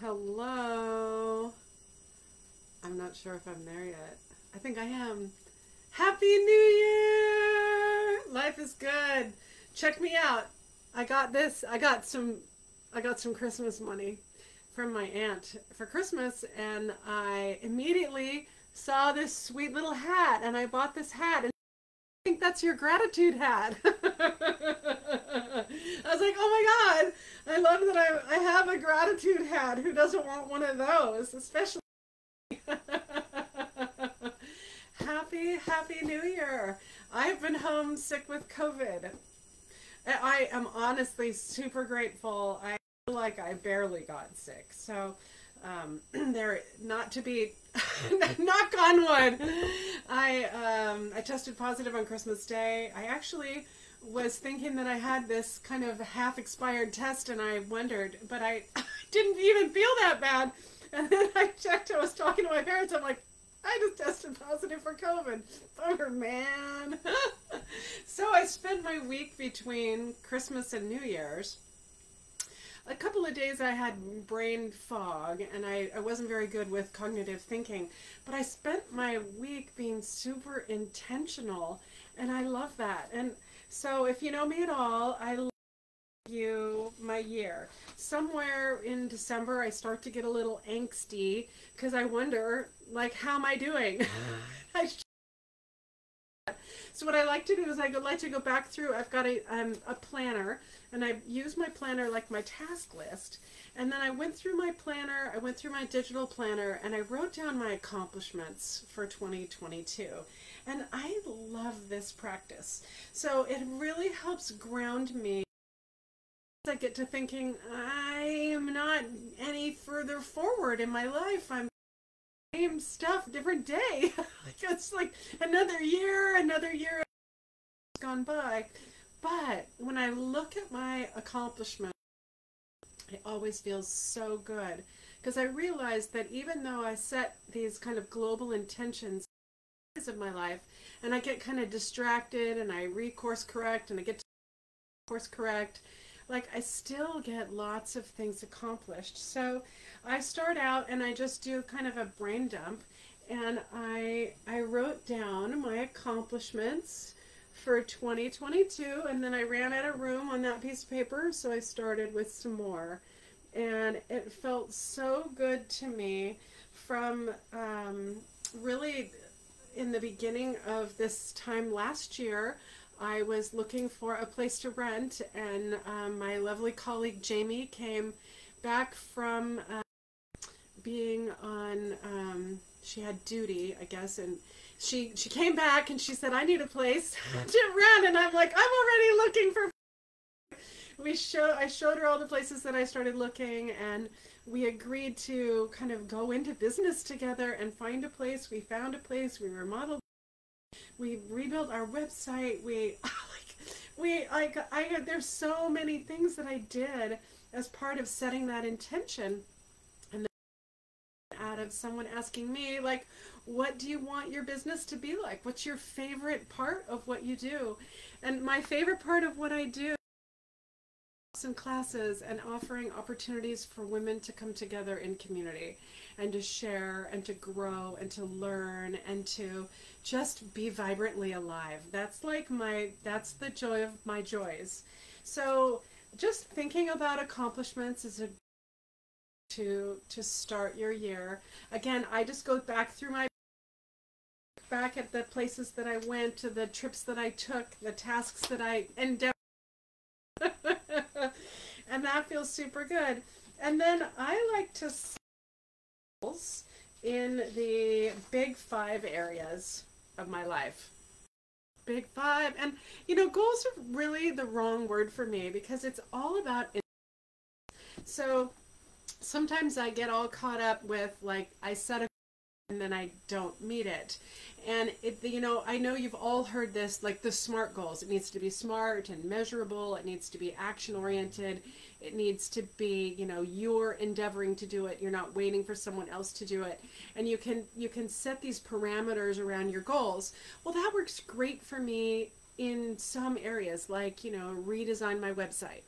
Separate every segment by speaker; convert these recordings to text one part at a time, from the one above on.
Speaker 1: hello. I'm not sure if I'm there yet. I think I am. Happy New Year! Life is good. Check me out. I got this. I got some. I got some Christmas money from my aunt for Christmas, and I immediately saw this sweet little hat, and I bought this hat. And I think that's your gratitude hat. I was like, oh my god, I love that I, I have a gratitude hat. Who doesn't want one of those? Especially. happy, happy New Year. I've been homesick with COVID. I am honestly super grateful. I feel like I barely got sick. So, um, there, not to be, knock on wood, I, um, I tested positive on Christmas Day. I actually was thinking that I had this kind of half expired test and I wondered, but I, didn't even feel that bad. And then I checked, I was talking to my parents, I'm like, I just tested positive for COVID. Bummer, man. so I spent my week between Christmas and New Year's. A couple of days I had brain fog and I, I wasn't very good with cognitive thinking, but I spent my week being super intentional and I love that. And so if you know me at all, I love you my year. Somewhere in December I start to get a little angsty because I wonder like how am I doing? I so what I like to do is I go, like to go back through. I've got a um, a planner, and I use my planner like my task list. And then I went through my planner. I went through my digital planner, and I wrote down my accomplishments for 2022. And I love this practice. So it really helps ground me. I get to thinking I am not any further forward in my life. I'm same stuff, different day. it's like another year, another year gone by. But when I look at my accomplishment, it always feels so good because I realize that even though I set these kind of global intentions of my life and I get kind of distracted and I recourse correct and I get to course correct like I still get lots of things accomplished. So I start out and I just do kind of a brain dump and I I wrote down my accomplishments for 2022 and then I ran out of room on that piece of paper so I started with some more and it felt so good to me from um, really in the beginning of this time last year I was looking for a place to rent, and um, my lovely colleague Jamie came back from uh, being on. Um, she had duty, I guess, and she she came back and she said, "I need a place to rent," and I'm like, "I'm already looking for." We show I showed her all the places that I started looking, and we agreed to kind of go into business together and find a place. We found a place. We remodeled we rebuilt our website. We like we like I there's so many things that I did as part of setting that intention. And then out of someone asking me like what do you want your business to be like? What's your favorite part of what you do? And my favorite part of what I do and classes and offering opportunities for women to come together in community and to share and to grow and to learn and to just be vibrantly alive. That's like my that's the joy of my joys. So just thinking about accomplishments is a to to start your year. Again, I just go back through my back at the places that I went, to the trips that I took, the tasks that I endeavored that feels super good. And then I like to goals in the big five areas of my life. Big five. And, you know, goals are really the wrong word for me because it's all about. So sometimes I get all caught up with, like, I set a and then I don't meet it. And it, you know, I know you've all heard this, like the SMART goals. It needs to be smart and measurable. It needs to be action oriented. It needs to be, you know, you're endeavoring to do it. You're not waiting for someone else to do it. And you can you can set these parameters around your goals. Well, that works great for me in some areas, like, you know, redesign my website.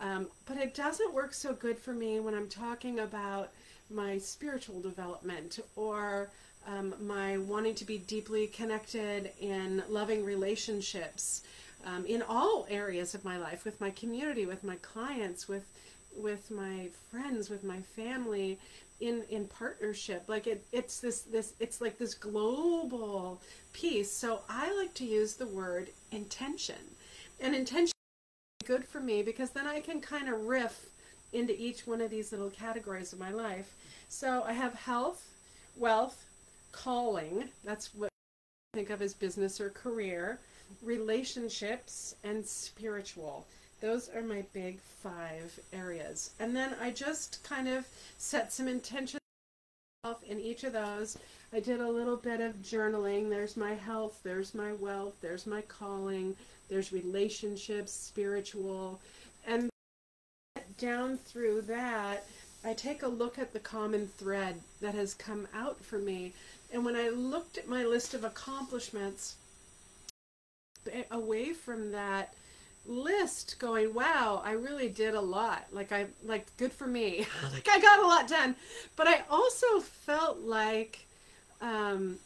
Speaker 1: Um, but it doesn't work so good for me when I'm talking about my spiritual development or um, my wanting to be deeply connected in loving relationships um, in all areas of my life with my community, with my clients, with with my friends, with my family, in in partnership. Like it, it's this this it's like this global piece. So I like to use the word intention, and intention is good for me because then I can kind of riff into each one of these little categories of my life. So I have health, wealth, calling. That's what I think of as business or career relationships, and spiritual. Those are my big five areas. And then I just kind of set some intentions in each of those. I did a little bit of journaling. There's my health, there's my wealth, there's my calling, there's relationships, spiritual. And down through that, I take a look at the common thread that has come out for me. And when I looked at my list of accomplishments, away from that list going wow i really did a lot. Like i like good for me. Like i got a lot done. But i also felt like um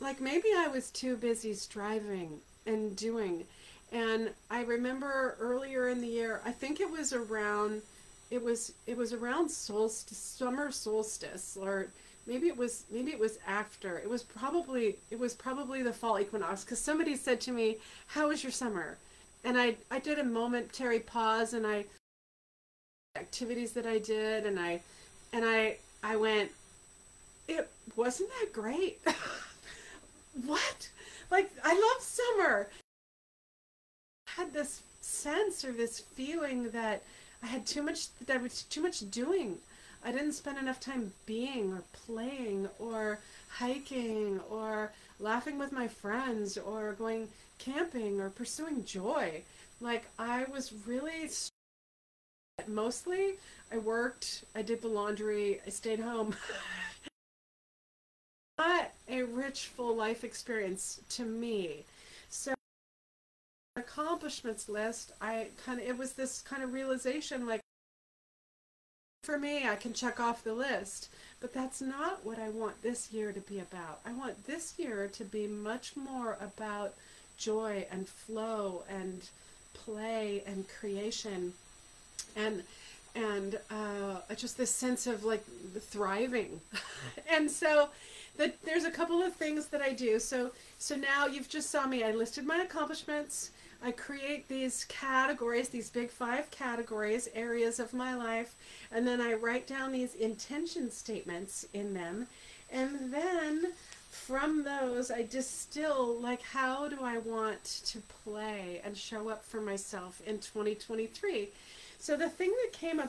Speaker 1: like maybe i was too busy striving and doing. And i remember earlier in the year i think it was around it was it was around solstice summer solstice or maybe it was maybe it was after. It was probably it was probably the fall equinox because somebody said to me how was your summer? And i i did a momentary pause and i activities that i did and i and i i went it wasn't that great. What? Like i love summer. I had this sense or this feeling that i had too much that I was too much doing I didn't spend enough time being or playing or hiking or laughing with my friends or going camping or pursuing joy. Like I was really mostly I worked, I did the laundry, I stayed home. Not a rich full life experience to me. So accomplishments list, I kind of it was this kind of realization like for me, I can check off the list. But that's not what I want this year to be about. I want this year to be much more about joy and flow and play and creation and and uh, just this sense of like thriving. and so the, there's a couple of things that I do. So so now you've just saw me. I listed my accomplishments. I create these categories, these big five categories, areas of my life, and then I write down these intention statements in them. And then from those, I distill like how do I want to play and show up for myself in 2023. So the thing that came up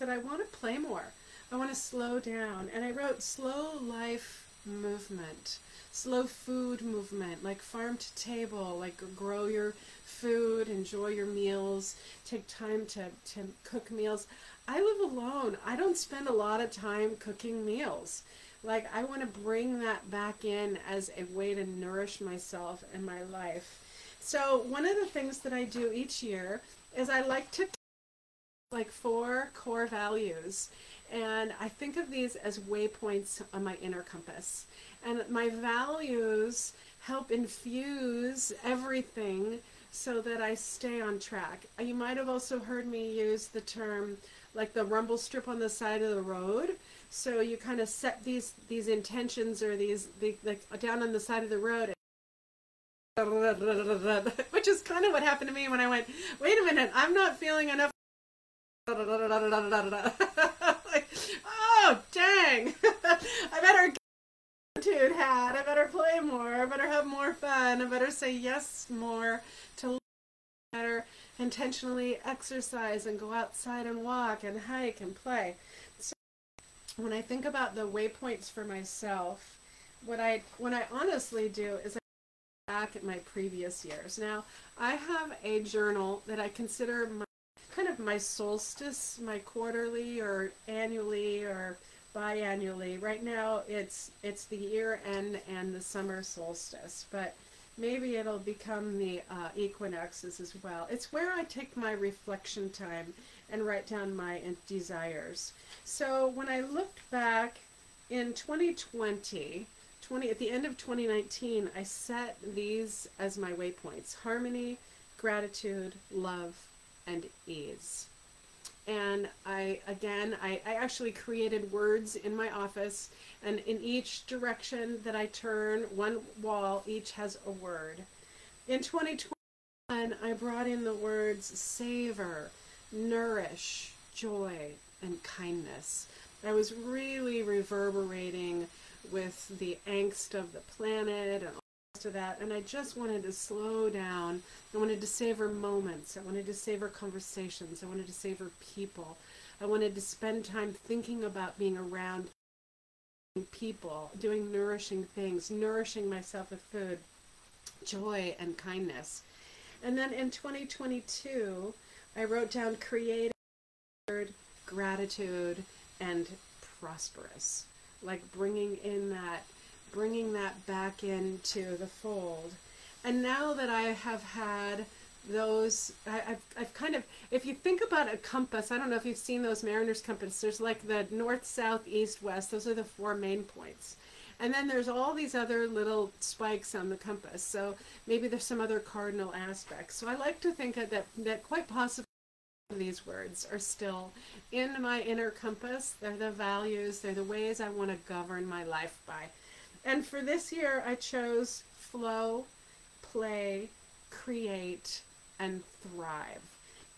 Speaker 1: that I want to play more. I want to slow down. And I wrote slow life movement slow food movement, like farm to table, like grow your food, enjoy your meals, take time to, to cook meals. I live alone. I don't spend a lot of time cooking meals. Like, I want to bring that back in as a way to nourish myself and my life. So, one of the things that I do each year is I like to like four core values and I think of these as waypoints on my inner compass. And my values help infuse everything so that I stay on track. Uh, you might have also heard me use the term like the rumble strip on the side of the road. So you kind of set these these intentions or these the, like down on the side of the road which is kind of what happened to me when I went, wait a minute, I'm not feeling enough oh, dang. I better attitude hat. I better play more. I better have more fun. I better say yes more to better intentionally exercise and go outside and walk and hike and play. So when I think about the waypoints for myself, what I what I honestly do is I look back at my previous years. Now, I have a journal that I consider my kind of my solstice, my quarterly or annually or biannually. Right now, it's it's the year end and the summer solstice. But maybe it'll become the uh, equinoxes as well. It's where I take my reflection time and write down my desires. So when I looked back in 2020, 20 at the end of 2019, I set these as my waypoints: harmony, gratitude, love, and ease. And I again, I, I actually created words in my office, and in each direction that I turn, one wall each has a word. In 2021, I brought in the words savor, nourish, joy, and kindness. I was really reverberating with the angst of the planet and of that, and I just wanted to slow down. I wanted to savor moments. I wanted to savor conversations. I wanted to savor people. I wanted to spend time thinking about being around people, doing nourishing things, nourishing myself with food, joy, and kindness. And then in 2022, I wrote down creative, gratitude, and prosperous. Like bringing in that, bringing that back into the fold. And now that I have had those, I, have I've kind of, if you think about a compass, I don't know if you've seen those Mariner's compass, there's like the north, south, east, west. Those are the four main points. And then there's all these other little spikes on the compass. So maybe there's some other cardinal aspects. So I like to think that, that quite possibly these words are still in my inner compass. They're the values, they're the ways I want to govern my life by. And for this year, I chose flow, play, create, and thrive.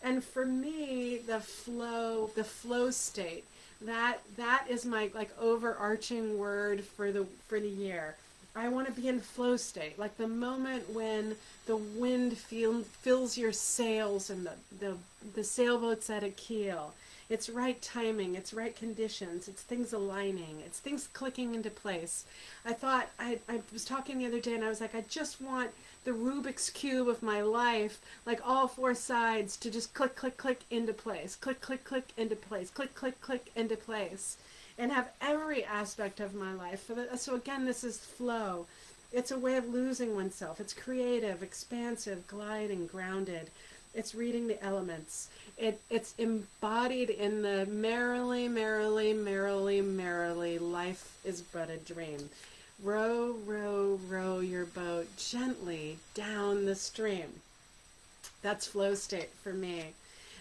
Speaker 1: And for me, the flow, the flow state, that that is my like overarching word for the for the year. I want to be in flow state, like the moment when the wind feel, fills your sails and the, the, the sailboat's at a keel. It's right timing, it's right conditions, it's things aligning, it's things clicking into place. I thought, I, I was talking the other day and I was like, I just want the Rubik's Cube of my life, like all four sides, to just click, click, click into place, click, click, click into place, click, click, click into place and have every aspect of my life. So again, this is flow. It's a way of losing oneself. It's creative, expansive, gliding, grounded. It's reading the elements. It, it's embodied in the merrily, merrily, merrily, merrily, life is but a dream. Row, row, row your boat gently down the stream. That's flow state for me.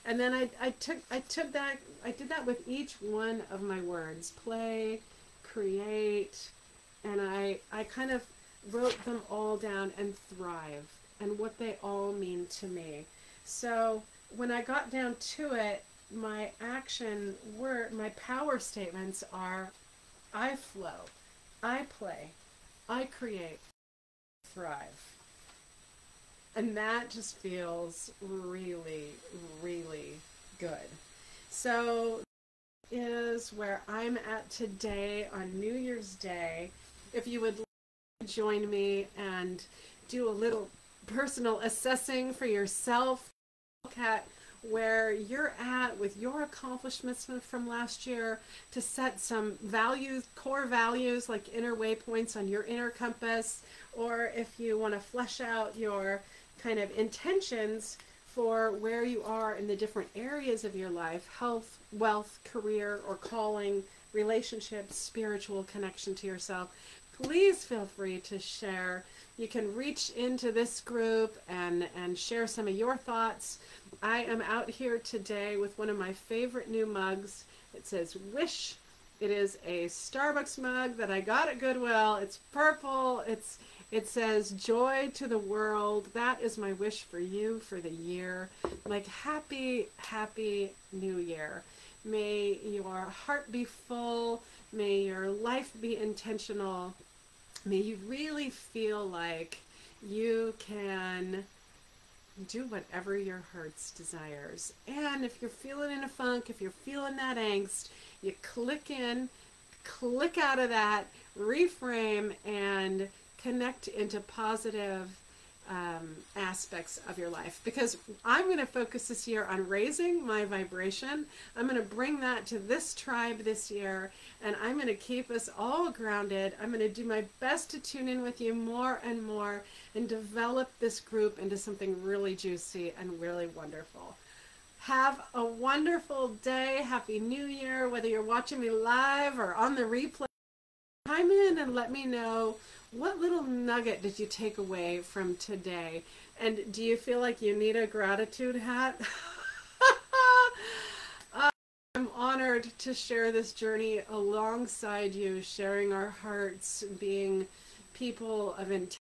Speaker 1: And then I, I took I took that I did that with each one of my words. Play, create, and I I kind of wrote them all down and thrive and what they all mean to me. So when I got down to it, my action word my power statements are I flow, I play, I create, thrive. And that just feels really, really good. So, is where I'm at today on New Year's Day. If you would join me and do a little personal assessing for yourself, look at where you're at with your accomplishments from last year to set some values, core values like inner waypoints on your inner compass, or if you want to flesh out your kind of intentions for where you are in the different areas of your life health, wealth, career, or calling, relationships, spiritual connection to yourself. Please feel free to share. You can reach into this group and, and share some of your thoughts. I am out here today with one of my favorite new mugs. It says Wish. It is a Starbucks mug that I got at Goodwill. It's purple. It's it says, Joy to the world. That is my wish for you for the year. Like, happy, happy new year. May your heart be full. May your life be intentional. May you really feel like you can do whatever your heart's desires. And if you're feeling in a funk, if you're feeling that angst, you click in, click out of that, reframe, and connect into positive um, aspects of your life because I'm going to focus this year on raising my vibration. I'm going to bring that to this tribe this year and I'm going to keep us all grounded. I'm going to do my best to tune in with you more and more and develop this group into something really juicy and really wonderful. Have a wonderful day. Happy New Year, whether you're watching me live or on the replay. Chime in and let me know what little nugget did you take away from today? And do you feel like you need a gratitude hat? I'm honored to share this journey alongside you, sharing our hearts, being people of integrity